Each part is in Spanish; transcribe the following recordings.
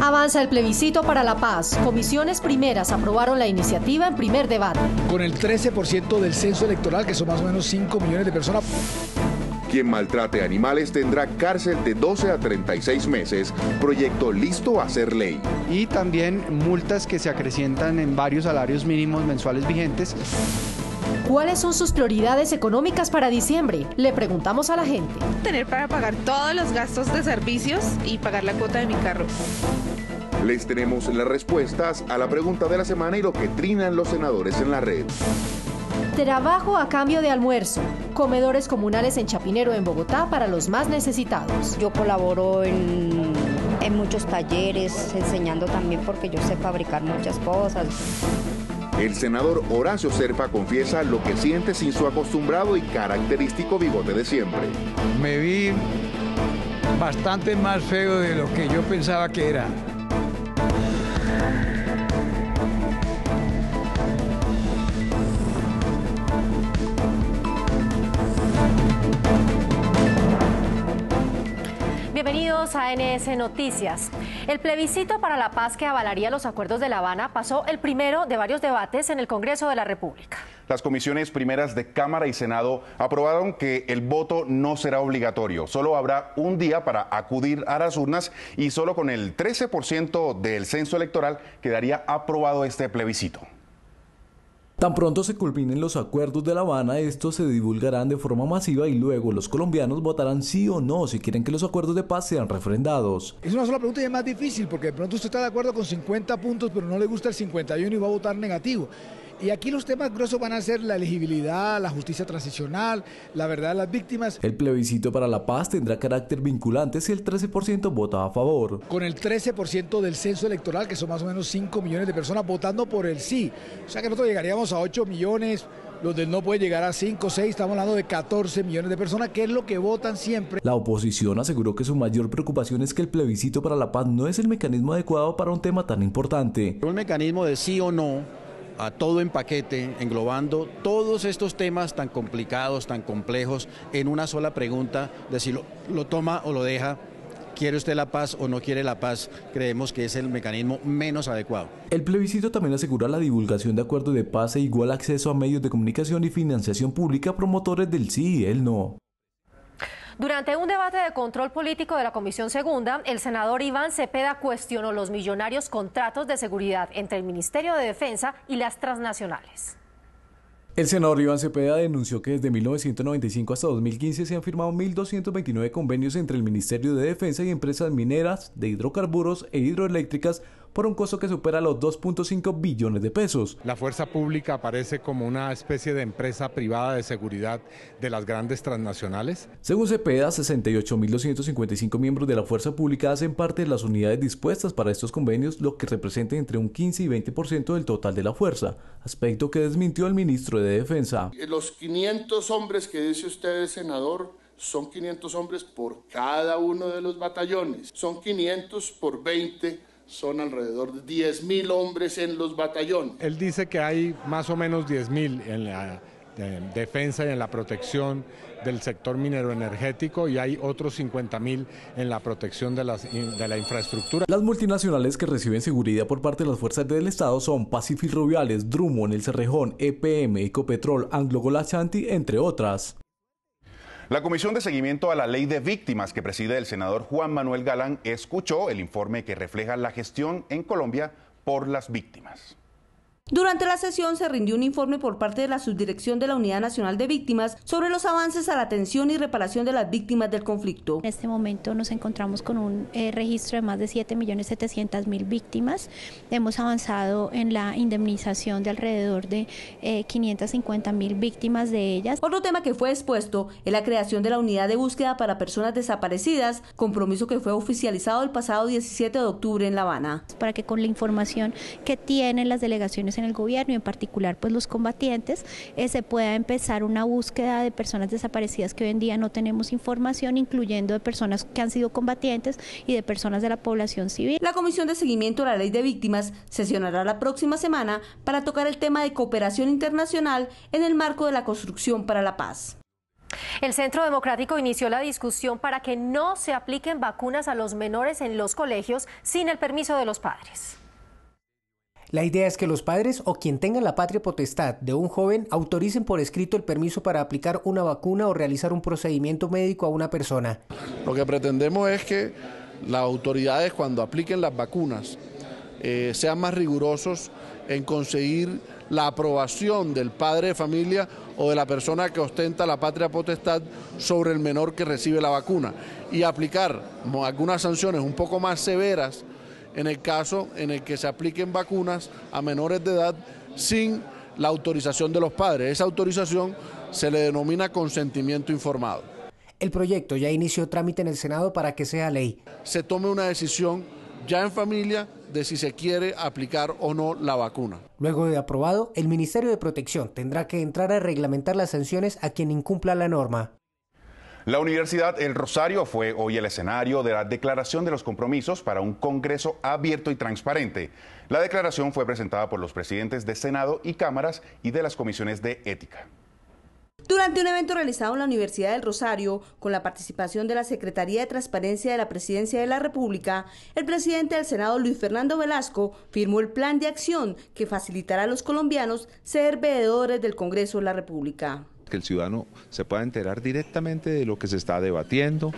Avanza el plebiscito para la paz. Comisiones primeras aprobaron la iniciativa en primer debate. Con el 13% del censo electoral, que son más o menos 5 millones de personas. Quien maltrate animales tendrá cárcel de 12 a 36 meses. Proyecto listo a ser ley. Y también multas que se acrecientan en varios salarios mínimos mensuales vigentes. ¿Cuáles son sus prioridades económicas para diciembre? Le preguntamos a la gente. Tener para pagar todos los gastos de servicios y pagar la cuota de mi carro. Les tenemos las respuestas a la pregunta de la semana y lo que trinan los senadores en la red. Trabajo a cambio de almuerzo. Comedores comunales en Chapinero, en Bogotá, para los más necesitados. Yo colaboro en, en muchos talleres, enseñando también porque yo sé fabricar muchas cosas. El senador Horacio Serpa confiesa lo que siente sin su acostumbrado y característico bigote de siempre. Me vi bastante más feo de lo que yo pensaba que era. Bienvenidos a NS Noticias. El plebiscito para la paz que avalaría los acuerdos de La Habana pasó el primero de varios debates en el Congreso de la República. Las comisiones primeras de Cámara y Senado aprobaron que el voto no será obligatorio. Solo habrá un día para acudir a las urnas y solo con el 13% del censo electoral quedaría aprobado este plebiscito. Tan pronto se culminen los acuerdos de La Habana, estos se divulgarán de forma masiva y luego los colombianos votarán sí o no si quieren que los acuerdos de paz sean refrendados. Es una sola pregunta y es más difícil porque de pronto usted está de acuerdo con 50 puntos pero no le gusta el 51 y va a votar negativo. Y aquí los temas gruesos van a ser la elegibilidad, la justicia transicional, la verdad de las víctimas. El plebiscito para la paz tendrá carácter vinculante si el 13% vota a favor. Con el 13% del censo electoral, que son más o menos 5 millones de personas votando por el sí. O sea que nosotros llegaríamos a 8 millones, los del no puede llegar a 5, 6, estamos hablando de 14 millones de personas, que es lo que votan siempre. La oposición aseguró que su mayor preocupación es que el plebiscito para la paz no es el mecanismo adecuado para un tema tan importante. Un mecanismo de sí o no a todo en paquete, englobando todos estos temas tan complicados, tan complejos, en una sola pregunta de si lo, lo, toma o lo deja. ¿Quiere usted la paz o no quiere la paz? Creemos que es el mecanismo menos adecuado. El plebiscito también asegura la divulgación de acuerdos de paz e igual acceso a medios de comunicación y financiación pública promotores del sí y el no. Durante un debate de control político de la Comisión Segunda, el senador Iván Cepeda cuestionó los millonarios contratos de seguridad entre el Ministerio de Defensa y las transnacionales. El senador Iván Cepeda denunció que desde 1995 hasta 2015 se han firmado 1.229 convenios entre el Ministerio de Defensa y empresas mineras, de hidrocarburos e hidroeléctricas por un costo que supera los 2.5 billones de pesos. La fuerza pública aparece como una especie de empresa privada de seguridad de las grandes transnacionales. Según Cepeda, 68.255 miembros de la fuerza pública hacen parte de las unidades dispuestas para estos convenios, lo que representa entre un 15 y 20% del total de la fuerza, aspecto que desmintió el ministro de Defensa. Los 500 hombres que dice usted, senador, son 500 hombres por cada uno de los batallones. Son 500 por 20 son alrededor de 10.000 hombres en los batallones. Él dice que hay más o menos 10.000 en la defensa y en la protección del sector minero energético y hay otros 50.000 en la protección de, las, de la infraestructura. Las multinacionales que reciben seguridad por parte de las fuerzas del Estado son Pacific Rubiales, Drummond, El Cerrejón, EPM, Ecopetrol, Anglo Golachanti, entre otras. La Comisión de Seguimiento a la Ley de Víctimas que preside el senador Juan Manuel Galán escuchó el informe que refleja la gestión en Colombia por las víctimas. Durante la sesión se rindió un informe por parte de la Subdirección de la Unidad Nacional de Víctimas sobre los avances a la atención y reparación de las víctimas del conflicto. En este momento nos encontramos con un eh, registro de más de 7.700.000 víctimas. Hemos avanzado en la indemnización de alrededor de eh, 550.000 víctimas de ellas. Otro tema que fue expuesto es la creación de la Unidad de Búsqueda para Personas Desaparecidas, compromiso que fue oficializado el pasado 17 de octubre en La Habana. Para que con la información que tienen las delegaciones en el gobierno y en particular pues los combatientes, eh, se pueda empezar una búsqueda de personas desaparecidas que hoy en día no tenemos información, incluyendo de personas que han sido combatientes y de personas de la población civil. La Comisión de Seguimiento a la Ley de Víctimas sesionará la próxima semana para tocar el tema de cooperación internacional en el marco de la construcción para la paz. El Centro Democrático inició la discusión para que no se apliquen vacunas a los menores en los colegios sin el permiso de los padres. La idea es que los padres o quien tenga la patria potestad de un joven autoricen por escrito el permiso para aplicar una vacuna o realizar un procedimiento médico a una persona. Lo que pretendemos es que las autoridades cuando apliquen las vacunas eh, sean más rigurosos en conseguir la aprobación del padre de familia o de la persona que ostenta la patria potestad sobre el menor que recibe la vacuna y aplicar algunas sanciones un poco más severas en el caso en el que se apliquen vacunas a menores de edad sin la autorización de los padres. Esa autorización se le denomina consentimiento informado. El proyecto ya inició trámite en el Senado para que sea ley. Se tome una decisión ya en familia de si se quiere aplicar o no la vacuna. Luego de aprobado, el Ministerio de Protección tendrá que entrar a reglamentar las sanciones a quien incumpla la norma. La Universidad El Rosario fue hoy el escenario de la declaración de los compromisos para un Congreso abierto y transparente. La declaración fue presentada por los presidentes de Senado y Cámaras y de las comisiones de ética. Durante un evento realizado en la Universidad del Rosario, con la participación de la Secretaría de Transparencia de la Presidencia de la República, el presidente del Senado, Luis Fernando Velasco, firmó el plan de acción que facilitará a los colombianos ser veedores del Congreso de la República. Que el ciudadano se pueda enterar directamente de lo que se está debatiendo,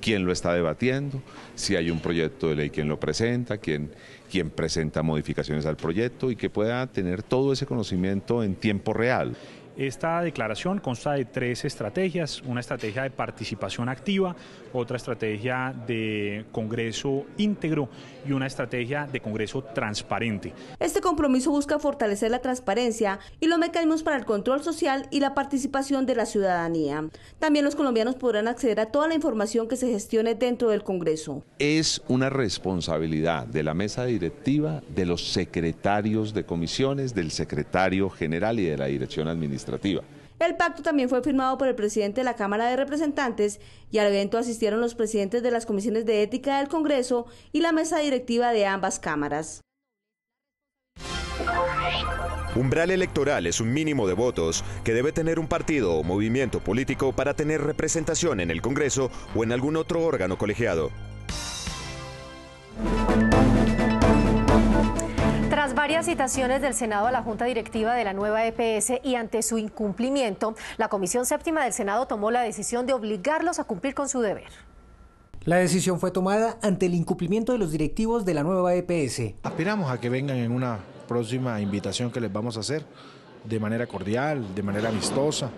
quién lo está debatiendo, si hay un proyecto de ley, quién lo presenta, quién, quién presenta modificaciones al proyecto y que pueda tener todo ese conocimiento en tiempo real. Esta declaración consta de tres estrategias, una estrategia de participación activa, otra estrategia de Congreso íntegro y una estrategia de Congreso transparente. Este compromiso busca fortalecer la transparencia y los mecanismos para el control social y la participación de la ciudadanía. También los colombianos podrán acceder a toda la información que se gestione dentro del Congreso. Es una responsabilidad de la mesa directiva, de los secretarios de comisiones, del secretario general y de la dirección administrativa el pacto también fue firmado por el presidente de la Cámara de Representantes y al evento asistieron los presidentes de las comisiones de ética del Congreso y la mesa directiva de ambas cámaras. Umbral electoral es un mínimo de votos que debe tener un partido o movimiento político para tener representación en el Congreso o en algún otro órgano colegiado. Varias citaciones del Senado a la Junta Directiva de la nueva EPS y ante su incumplimiento, la Comisión Séptima del Senado tomó la decisión de obligarlos a cumplir con su deber. La decisión fue tomada ante el incumplimiento de los directivos de la nueva EPS. Aspiramos a que vengan en una próxima invitación que les vamos a hacer de manera cordial, de manera amistosa,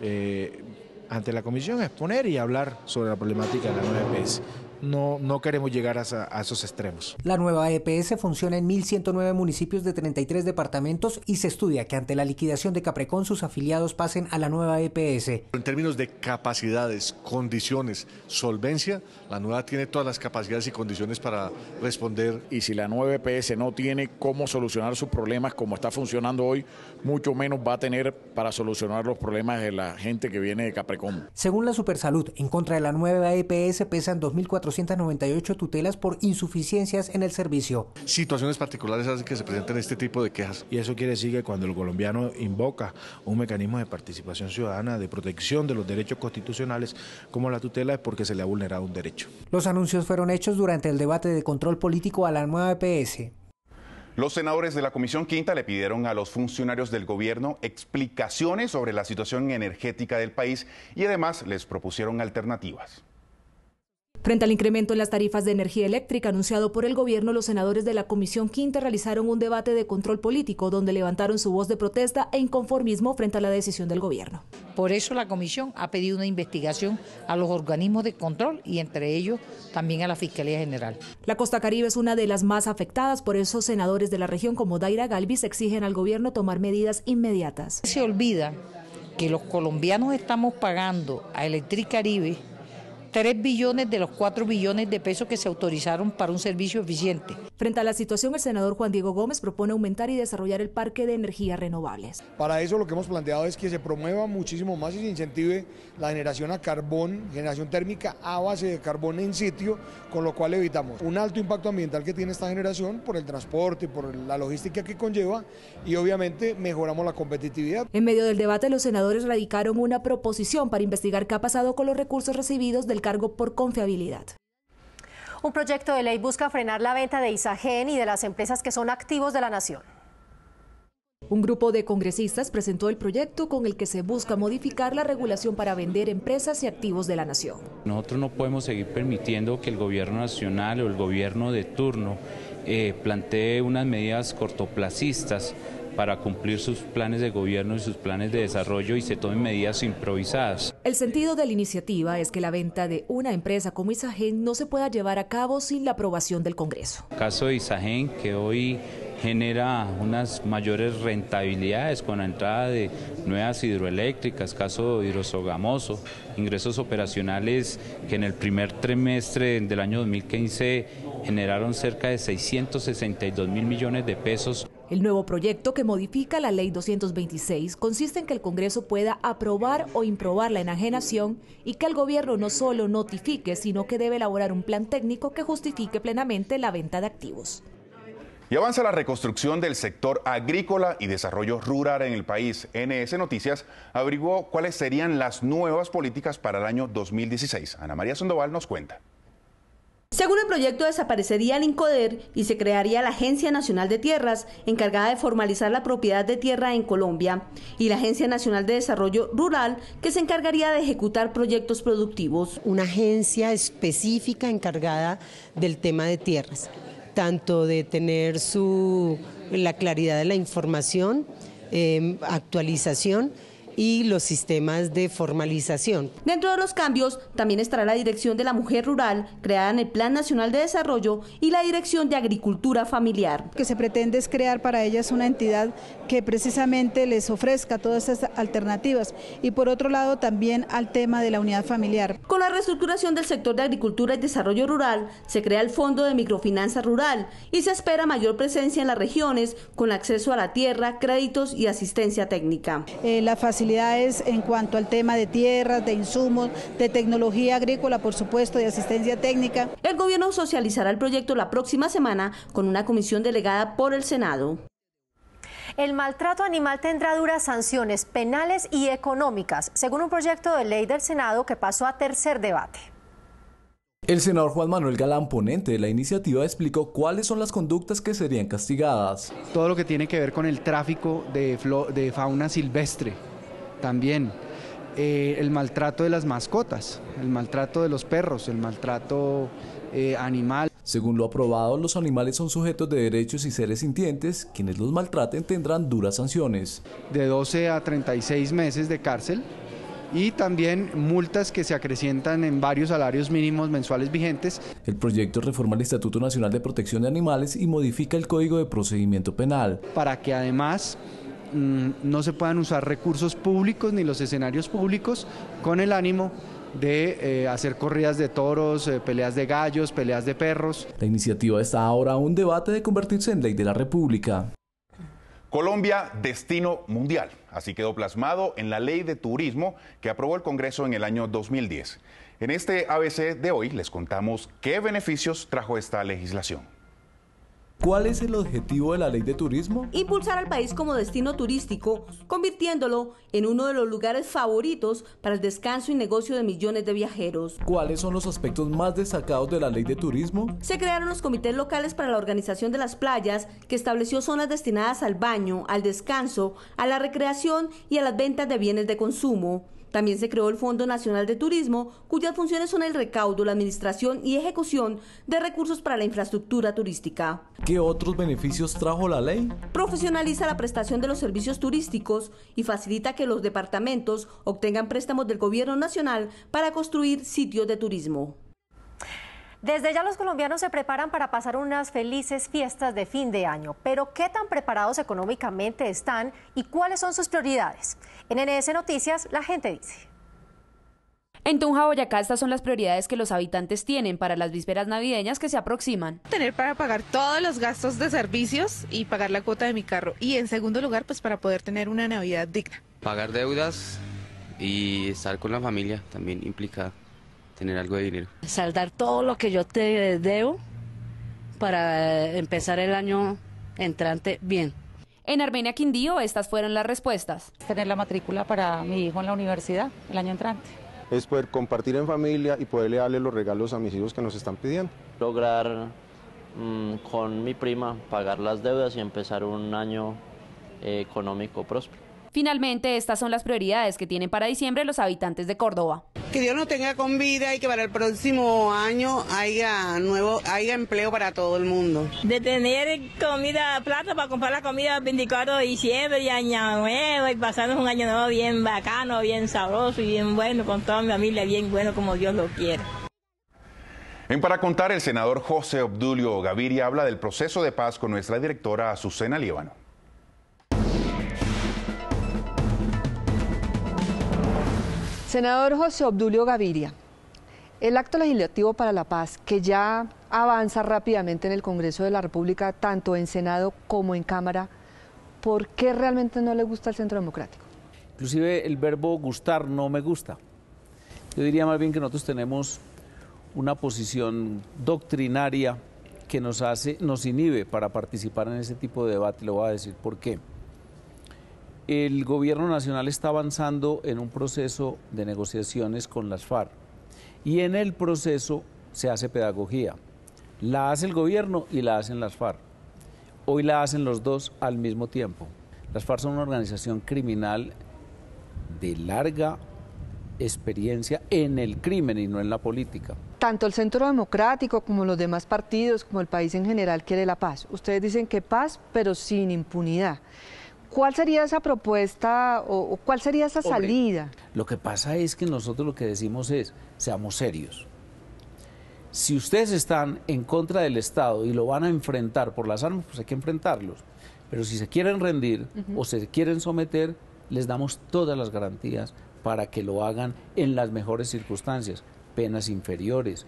eh, ante la comisión, exponer y hablar sobre la problemática de la nueva EPS no, no queremos llegar a, esos extremos. La nueva EPS funciona en 1.109 municipios de 33 departamentos y se estudia que ante la liquidación de Caprecon sus afiliados pasen a la nueva EPS. En términos de capacidades, condiciones, solvencia, la nueva tiene todas las capacidades y condiciones para responder. Y si la nueva EPS no tiene cómo solucionar sus problemas como está funcionando hoy, mucho menos va a tener para solucionar los problemas de la gente que viene de Caprecon. Según la Supersalud, en contra de la nueva EPS pesan 2.400 298 tutelas por insuficiencias en el servicio. Situaciones particulares hacen que se presenten este tipo de quejas. Y eso quiere decir que cuando el colombiano invoca un mecanismo de participación ciudadana, de protección de los derechos constitucionales, como la tutela, es porque se le ha vulnerado un derecho. Los anuncios fueron hechos durante el debate de control político a la nueva EPS. Los senadores de la Comisión Quinta le pidieron a los funcionarios del gobierno explicaciones sobre la situación energética del país y además les propusieron alternativas. Frente al incremento en las tarifas de energía eléctrica anunciado por el gobierno, los senadores de la Comisión Quinta realizaron un debate de control político donde levantaron su voz de protesta e inconformismo frente a la decisión del gobierno. Por eso la Comisión ha pedido una investigación a los organismos de control y entre ellos también a la Fiscalía General. La Costa Caribe es una de las más afectadas, por eso senadores de la región como Daira Galvis exigen al gobierno tomar medidas inmediatas. Se olvida que los colombianos estamos pagando a Electricaribe 3 billones de los 4 billones de pesos que se autorizaron para un servicio eficiente. Frente a la situación, el senador Juan Diego Gómez propone aumentar y desarrollar el parque de energías renovables. Para eso lo que hemos planteado es que se promueva muchísimo más y se incentive la generación a carbón, generación térmica a base de carbón en sitio, con lo cual evitamos un alto impacto ambiental que tiene esta generación por el transporte, por la logística que conlleva y obviamente mejoramos la competitividad. En medio del debate, los senadores radicaron una proposición para investigar qué ha pasado con los recursos recibidos del cargo por confiabilidad. Un proyecto de ley busca frenar la venta de Isagen y de las empresas que son activos de la nación. Un grupo de congresistas presentó el proyecto con el que se busca modificar la regulación para vender empresas y activos de la nación. Nosotros no podemos seguir permitiendo que el gobierno nacional o el gobierno de turno eh, plantee unas medidas cortoplacistas para cumplir sus planes de gobierno y sus planes de desarrollo y se tomen medidas improvisadas. El sentido de la iniciativa es que la venta de una empresa como Isagen no se pueda llevar a cabo sin la aprobación del Congreso. El caso de Isagen, que hoy genera unas mayores rentabilidades con la entrada de nuevas hidroeléctricas, caso hidrosogamoso, ingresos operacionales que en el primer trimestre del año 2015 generaron cerca de 662 mil millones de pesos. El nuevo proyecto que modifica la Ley 226 consiste en que el Congreso pueda aprobar o improbar la enajenación y que el Gobierno no solo notifique, sino que debe elaborar un plan técnico que justifique plenamente la venta de activos. Y avanza la reconstrucción del sector agrícola y desarrollo rural en el país. NS Noticias averiguó cuáles serían las nuevas políticas para el año 2016. Ana María Sandoval nos cuenta. Según el proyecto, desaparecería el INCODER y se crearía la Agencia Nacional de Tierras, encargada de formalizar la propiedad de tierra en Colombia, y la Agencia Nacional de Desarrollo Rural, que se encargaría de ejecutar proyectos productivos. Una agencia específica encargada del tema de tierras, tanto de tener su, la claridad de la información, eh, actualización, y los sistemas de formalización. Dentro de los cambios también estará la Dirección de la Mujer Rural, creada en el Plan Nacional de Desarrollo, y la Dirección de Agricultura Familiar. Lo que se pretende es crear para ellas una entidad que precisamente les ofrezca todas estas alternativas y por otro lado también al tema de la unidad familiar. Con la reestructuración del sector de agricultura y desarrollo rural, se crea el Fondo de Microfinanza Rural y se espera mayor presencia en las regiones con acceso a la tierra, créditos y asistencia técnica. Eh, la facilidades en cuanto al tema de tierras, de insumos, de tecnología agrícola, por supuesto, de asistencia técnica. El gobierno socializará el proyecto la próxima semana con una comisión delegada por el Senado. El maltrato animal tendrá duras sanciones penales y económicas, según un proyecto de ley del Senado que pasó a tercer debate. El senador Juan Manuel Galán, ponente de la iniciativa, explicó cuáles son las conductas que serían castigadas. Todo lo que tiene que ver con el tráfico de, de fauna silvestre, también eh, el maltrato de las mascotas, el maltrato de los perros, el maltrato eh, animal. Según lo aprobado, los animales son sujetos de derechos y seres sintientes. Quienes los maltraten tendrán duras sanciones. De 12 a 36 meses de cárcel y también multas que se acrecientan en varios salarios mínimos mensuales vigentes. El proyecto reforma el Estatuto Nacional de Protección de Animales y modifica el Código de Procedimiento Penal. Para que además mm, no se puedan usar recursos públicos ni los escenarios públicos con el ánimo de eh, hacer corridas de toros, eh, peleas de gallos, peleas de perros. La iniciativa está ahora a un debate de convertirse en ley de la República. Colombia, destino mundial. Así quedó plasmado en la ley de turismo que aprobó el Congreso en el año 2010. En este ABC de hoy les contamos qué beneficios trajo esta legislación. ¿Cuál es el objetivo de la ley de turismo? Impulsar al país como destino turístico, convirtiéndolo en uno de los lugares favoritos para el descanso y negocio de millones de viajeros. ¿Cuáles son los aspectos más destacados de la ley de turismo? Se crearon los comités locales para la organización de las playas, que estableció zonas destinadas al baño, al descanso, a la recreación y a las ventas de bienes de consumo. También se creó el Fondo Nacional de Turismo, cuyas funciones son el recaudo, la administración y ejecución de recursos para la infraestructura turística. ¿Qué otros beneficios trajo la ley? Profesionaliza la prestación de los servicios turísticos y facilita que los departamentos obtengan préstamos del Gobierno Nacional para construir sitios de turismo. Desde ya los colombianos se preparan para pasar unas felices fiestas de fin de año, pero ¿qué tan preparados económicamente están y cuáles son sus prioridades? En NS Noticias, la gente dice. En Tunja, Boyacá, estas son las prioridades que los habitantes tienen para las vísperas navideñas que se aproximan. Tener para pagar todos los gastos de servicios y pagar la cuota de mi carro. Y en segundo lugar, pues para poder tener una Navidad digna. Pagar deudas y estar con la familia también implica tener algo de dinero. Saldar todo lo que yo te debo para empezar el año entrante bien. En Armenia Quindío estas fueron las respuestas. Tener la matrícula para mi hijo en la universidad el año entrante es poder compartir en familia y poderle darle los regalos a mis hijos que nos están pidiendo. Lograr mmm, con mi prima pagar las deudas y empezar un año eh, económico próspero. Finalmente, estas son las prioridades que tienen para diciembre los habitantes de Córdoba. Que Dios nos tenga con vida y que para el próximo año haya nuevo haya empleo para todo el mundo. De tener comida, plata para comprar la comida 24 de diciembre y año nuevo y pasarnos un año nuevo bien bacano, bien sabroso y bien bueno con toda mi familia, bien bueno como Dios lo quiere. En Para Contar, el senador José Obdulio Gaviria habla del proceso de paz con nuestra directora Azucena Líbano. Senador José Obdulio Gaviria, el acto legislativo para la paz, que ya avanza rápidamente en el Congreso de la República, tanto en Senado como en Cámara, ¿por qué realmente no le gusta el Centro Democrático? Inclusive el verbo gustar no me gusta. Yo diría más bien que nosotros tenemos una posición doctrinaria que nos hace, nos inhibe para participar en ese tipo de debate. Le voy a decir por qué el gobierno nacional está avanzando en un proceso de negociaciones con las FARC y en el proceso se hace pedagogía. La hace el gobierno y la hacen las FARC. Hoy la hacen los dos al mismo tiempo. Las FARC son una organización criminal de larga experiencia en el crimen y no en la política. Tanto el Centro Democrático como los demás partidos, como el país en general, quiere la paz. Ustedes dicen que paz, pero sin impunidad. ¿Cuál sería esa propuesta o, cuál sería esa salida? lo que pasa es que nosotros lo que decimos es, seamos serios. Si ustedes están en contra del Estado y lo van a enfrentar por las armas, pues hay que enfrentarlos. Pero si se quieren rendir o se quieren someter, les damos todas las garantías para que lo hagan en las mejores circunstancias, penas inferiores,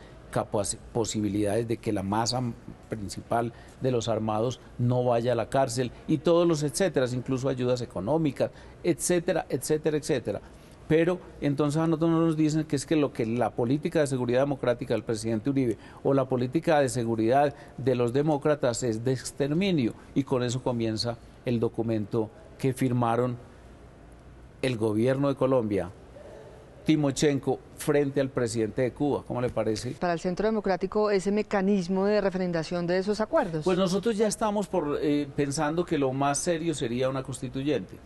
posibilidades de que la masa principal de los armados no vaya a la cárcel y todos los etcétera, incluso ayudas económicas, etcétera, etcétera, etcétera. Pero entonces a nosotros nos dicen que es que lo que la política de seguridad democrática del presidente Uribe o la política de seguridad de los demócratas es de exterminio y con eso comienza el documento que firmaron el gobierno de Colombia, Timochenko frente al presidente de Cuba. ¿Cómo le parece? Para el Centro Democrático, ese mecanismo de referendación de esos acuerdos. Pues nosotros ya estamos por, eh, pensando que lo más serio sería una constituyente,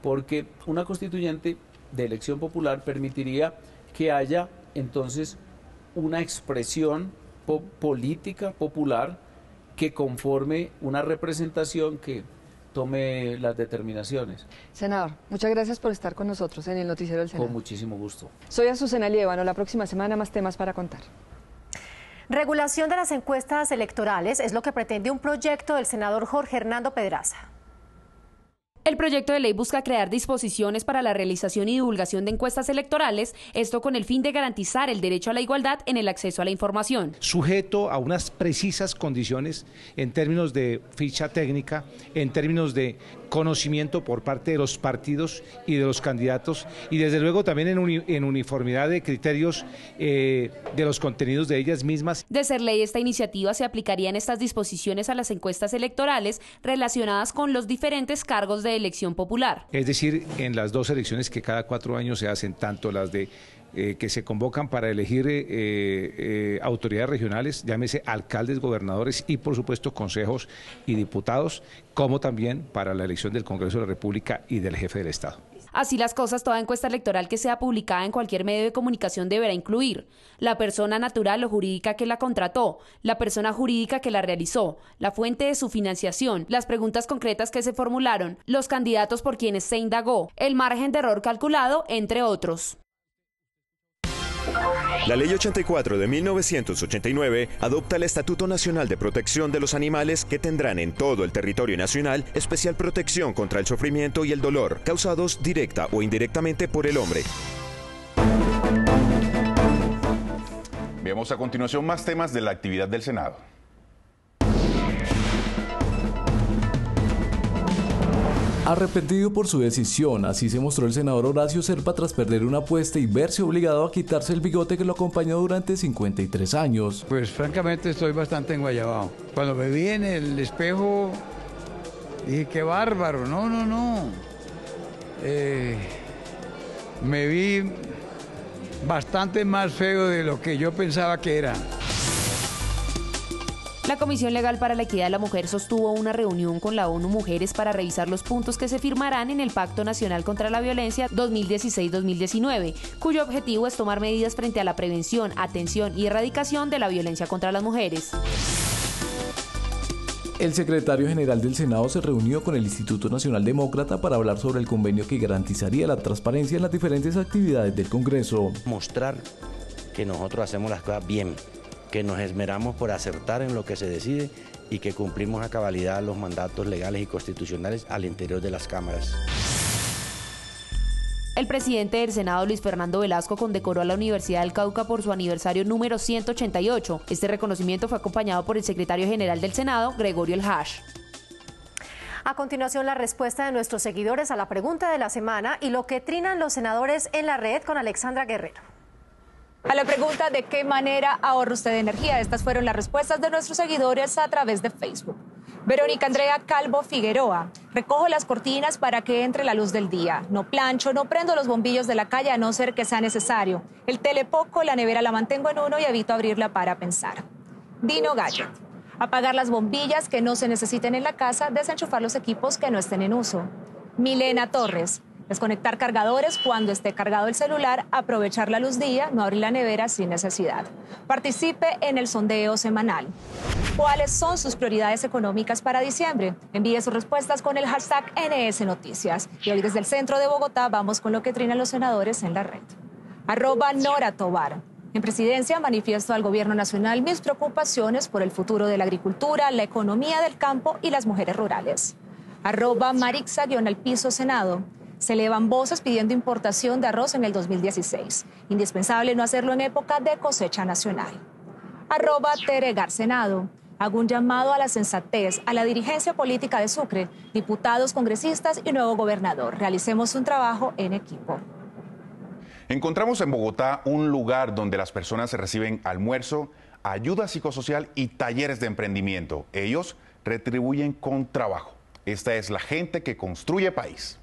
porque una constituyente de elección popular permitiría que haya entonces una expresión política popular que conforme una representación que tome las determinaciones. Senador, muchas gracias por estar con nosotros en el Noticiero del Senado. Con muchísimo gusto. Soy Azucena Lievano, la próxima semana más temas para contar. Regulación de las encuestas electorales es lo que pretende un proyecto del senador Jorge Hernando Pedraza. El proyecto de ley busca crear disposiciones para la realización y divulgación de encuestas electorales, esto con el fin de garantizar el derecho a la igualdad en el acceso a la información. Sujeto a unas precisas condiciones en términos de ficha técnica, en términos de conocimiento por parte de los partidos y de los candidatos y desde luego también en, uniformidad de criterios eh, de los contenidos de ellas mismas. De ser ley, esta iniciativa se aplicaría en estas disposiciones a las encuestas electorales relacionadas con los diferentes cargos de elección popular. Es decir, en las dos elecciones que cada cuatro años se hacen, tanto las de eh, que se convocan para elegir eh, eh, autoridades regionales, llámese alcaldes, gobernadores y por supuesto consejos y diputados, como también para la elección del Congreso de la República y del jefe del Estado. Así las cosas, toda encuesta electoral que sea publicada en cualquier medio de comunicación deberá incluir la persona natural o jurídica que la contrató, la persona jurídica que la realizó, la fuente de su financiación, las preguntas concretas que se formularon, los candidatos por quienes se indagó, el margen de error calculado, entre otros. La Ley 84 de 1989 adopta el Estatuto Nacional de Protección de los Animales que tendrán en todo el territorio nacional especial protección contra el sufrimiento y el dolor causados directa o indirectamente por el hombre. Veamos a continuación más temas de la actividad del Senado. Arrepentido por su decisión, así se mostró el senador Horacio Serpa tras perder una apuesta y verse obligado a quitarse el bigote que lo acompañó durante 53 años. Pues francamente estoy bastante enguayabado. Cuando me vi en el espejo, dije, qué bárbaro, no, no, no. Eh, me vi bastante más feo de lo que yo pensaba que era. La Comisión Legal para la Equidad de la Mujer sostuvo una reunión con la ONU Mujeres para revisar los puntos que se firmarán en el Pacto Nacional contra la Violencia 2016-2019, cuyo objetivo es tomar medidas frente a la prevención, atención y erradicación de la violencia contra las mujeres. El secretario general del Senado se reunió con el Instituto Nacional Demócrata para hablar sobre el convenio que garantizaría la transparencia en las diferentes actividades del Congreso. Mostrar que nosotros hacemos las cosas bien, que nos esmeramos por acertar en lo que se decide y que cumplimos a cabalidad los mandatos legales y constitucionales al interior de las cámaras. El presidente del Senado, Luis Fernando Velasco, condecoró a la Universidad del Cauca por su aniversario número 188. Este reconocimiento fue acompañado por el secretario general del Senado, Gregorio El Hash. A continuación, la respuesta de nuestros seguidores a la pregunta de la semana y lo que trinan los senadores en la red con Alexandra Guerrero. A la pregunta de qué manera ahorra usted energía, estas fueron las respuestas de nuestros seguidores a través de Facebook. Verónica Andrea Calvo Figueroa. Recojo las cortinas para que entre la luz del día. No plancho, no prendo los bombillos de la calle a no ser que sea necesario. El tele poco, la nevera la mantengo en uno y evito abrirla para pensar. Dino Gadget. Apagar las bombillas que no se necesiten en la casa, desenchufar los equipos que no estén en uso. Milena Torres. Desconectar cargadores cuando esté cargado el celular, aprovechar la luz día, no abrir la nevera sin necesidad. Participe en el sondeo semanal. ¿Cuáles son sus prioridades económicas para diciembre? Envíe sus respuestas con el hashtag NS Noticias. Y hoy desde el centro de Bogotá vamos con lo que trinan los senadores en la red. Arroba Nora Tobar. En presidencia manifiesto al gobierno nacional mis preocupaciones por el futuro de la agricultura, la economía del campo y las mujeres rurales. Arroba Marixa-al piso Senado. Se elevan voces pidiendo importación de arroz en el 2016. Indispensable no hacerlo en época de cosecha nacional. Arroba Teregar Senado. Hago un llamado a la sensatez, a la dirigencia política de Sucre, diputados, congresistas y nuevo gobernador. Realicemos un trabajo en equipo. Encontramos en Bogotá un lugar donde las personas reciben almuerzo, ayuda psicosocial y talleres de emprendimiento. Ellos retribuyen con trabajo. Esta es la gente que construye país.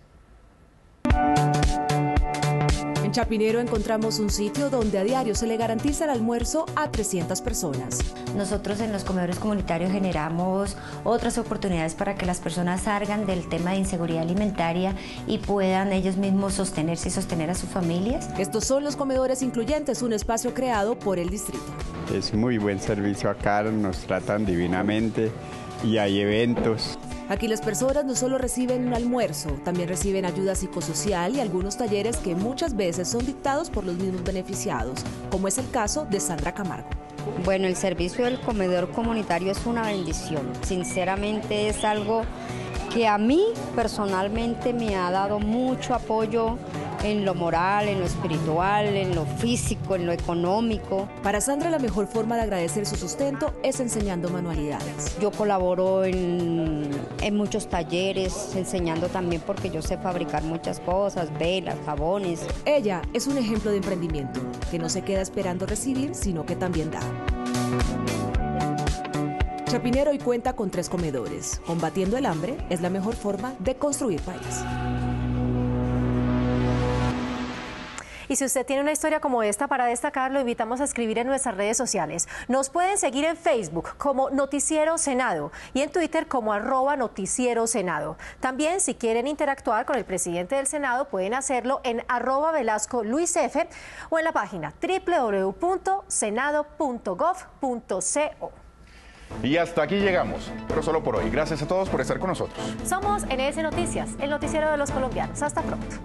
En Chapinero encontramos un sitio donde a diario se le garantiza el almuerzo a 300 personas. Nosotros en los comedores comunitarios generamos otras oportunidades para que las personas salgan del tema de inseguridad alimentaria y puedan ellos mismos sostenerse y sostener a sus familias. Estos son los comedores incluyentes, un espacio creado por el distrito. Es muy buen servicio acá, nos tratan divinamente y hay eventos. Aquí las personas no solo reciben un almuerzo, también reciben ayuda psicosocial y algunos talleres que muchas veces son dictados por los mismos beneficiados, como es el caso de Sandra Camargo. Bueno, el servicio del comedor comunitario es una bendición. Sinceramente es algo que a mí personalmente me ha dado mucho apoyo en lo moral, en lo espiritual, en lo físico, en lo económico. Para Sandra la mejor forma de agradecer su sustento es enseñando manualidades. Yo colaboro en, en muchos talleres, enseñando también porque yo sé fabricar muchas cosas, velas, jabones. Ella es un ejemplo de emprendimiento, que no se queda esperando recibir, sino que también da. Chapinero hoy cuenta con tres comedores. Combatiendo el hambre es la mejor forma de construir país. Y si usted tiene una historia como esta para destacar, lo invitamos a escribir en nuestras redes sociales. Nos pueden seguir en Facebook como Noticiero Senado y en Twitter como arroba Noticiero Senado. También si quieren interactuar con el presidente del Senado pueden hacerlo en arroba Velasco Luis F o en la página www.senado.gov.co. Y hasta aquí llegamos, pero solo por hoy. Gracias a todos por estar con nosotros. Somos NS Noticias, el noticiero de los colombianos. Hasta pronto.